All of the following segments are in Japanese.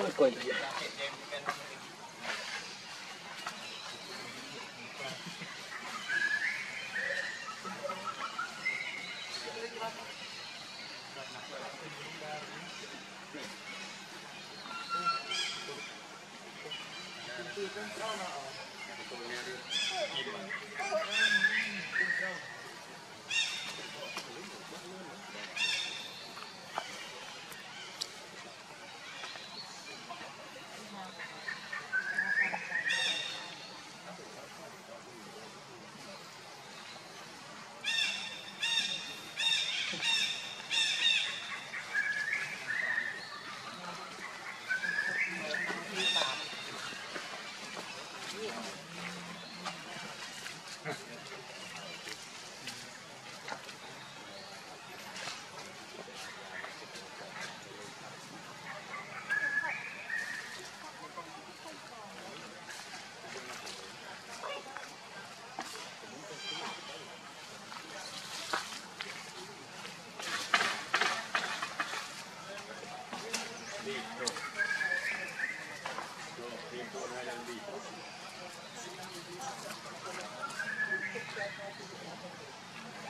Kumpul. Thank you. フフフ。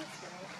That's good.